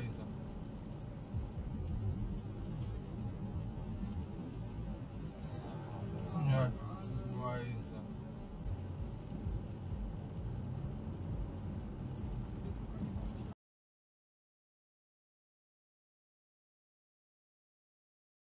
yüzden.